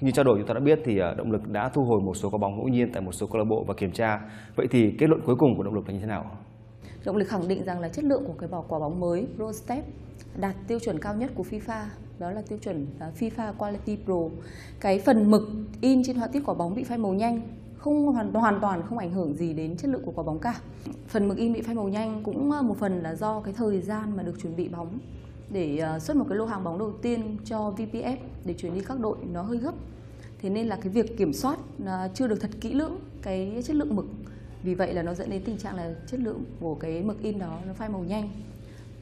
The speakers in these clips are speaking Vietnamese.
Như trao đổi chúng ta đã biết thì à, động lực đã thu hồi một số quả bóng ngẫu nhiên tại một số câu lạc bộ và kiểm tra. Vậy thì kết luận cuối cùng của động lực là như thế nào? Động lực khẳng định rằng là chất lượng của cái quả bóng mới Pro Step đạt tiêu chuẩn cao nhất của FIFA, đó là tiêu chuẩn à, FIFA Quality Pro. Cái phần mực in trên họa tiết quả bóng bị phai màu nhanh, không hoàn hoàn toàn không ảnh hưởng gì đến chất lượng của quả bóng cả. Phần mực in bị phai màu nhanh cũng à, một phần là do cái thời gian mà được chuẩn bị bóng để ờ, xuất một cái lô hàng bóng đầu tiên cho VPF để chuyển đi các đội nó hơi gấp. Thế nên là cái việc kiểm soát ờ, chưa được thật kỹ lưỡng cái chất lượng mực. Vì vậy là nó dẫn đến tình trạng là chất lượng của cái mực in đó nó phai màu nhanh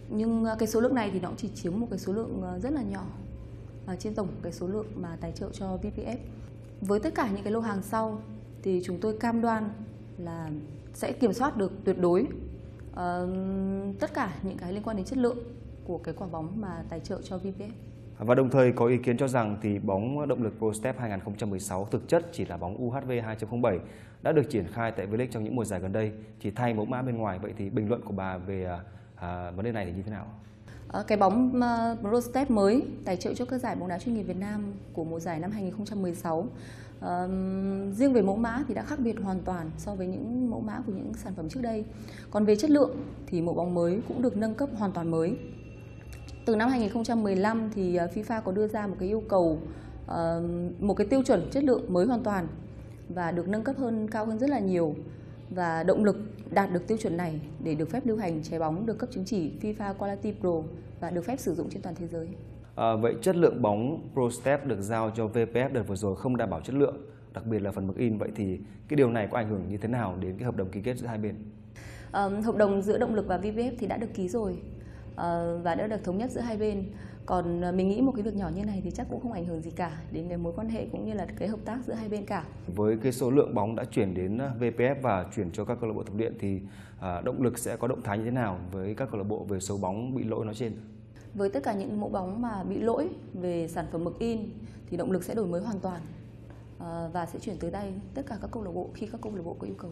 nhưng ờ, cái số lượng này thì nó cũng chỉ chiếm một cái số lượng rất là nhỏ trên tổng cái số lượng mà tài trợ cho VPF với tất cả những cái lô hàng sau thì chúng tôi cam đoan là sẽ kiểm soát được tuyệt đối uh, tất cả những cái liên quan đến chất lượng của cái quả bóng mà tài trợ cho VPF. Và đồng thời có ý kiến cho rằng thì bóng động lực Pro Step 2016 thực chất chỉ là bóng UHV 2.07 đã được triển khai tại V-League trong những mùa giải gần đây chỉ thay mẫu mã bên ngoài. Vậy thì bình luận của bà về à, vấn đề này thì như thế nào? À, cái bóng uh, Pro Step mới tài trợ cho các giải bóng đá chuyên nghiệp Việt Nam của mùa giải năm 2016 uh, riêng về mẫu mã thì đã khác biệt hoàn toàn so với những mẫu mã của những sản phẩm trước đây. Còn về chất lượng thì mẫu bóng mới cũng được nâng cấp hoàn toàn mới. Từ năm 2015 thì FIFA có đưa ra một cái yêu cầu uh, một cái tiêu chuẩn chất lượng mới hoàn toàn và được nâng cấp hơn cao hơn rất là nhiều và động lực đạt được tiêu chuẩn này để được phép lưu hành trái bóng được cấp chứng chỉ FIFA Quality Pro và được phép sử dụng trên toàn thế giới. À, vậy chất lượng bóng Pro Step được giao cho VPF đợt vừa rồi không đảm bảo chất lượng, đặc biệt là phần mực in. Vậy thì cái điều này có ảnh hưởng như thế nào đến cái hợp đồng ký kết giữa hai bên? À, hợp đồng giữa động lực và VPF thì đã được ký rồi và đã được thống nhất giữa hai bên. Còn ờ, mình nghĩ một cái việc nhỏ như này thì chắc cũng không ảnh hưởng gì cả đến cái mối quan hệ cũng như là cái hợp tác giữa hai bên cả. Với cái số lượng bóng đã chuyển đến ờ, VPF và chuyển cho các câu lạc bộ tập luyện thì động lực sẽ có động thái như thế nào với các câu lạc bộ về số bóng bị lỗi nói trên? Với tất cả những mẫu bóng mà bị lỗi về sản phẩm mực in thì động lực sẽ đổi mới hoàn toàn và sẽ chuyển tới đây tất cả các câu lạc bộ khi các câu lạc bộ có yêu cầu